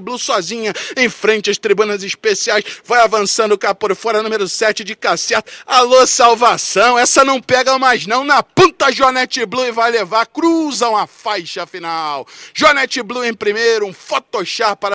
Blue sozinha, em frente às tribunas especiais, vai avançando cá por fora, número 7 de Cacerta. Alô, salvação, essa não pega mais não, na ponta Jonete Blue e vai levar, cruzam a faixa final. Jonete Blue em primeiro, um Photoshop para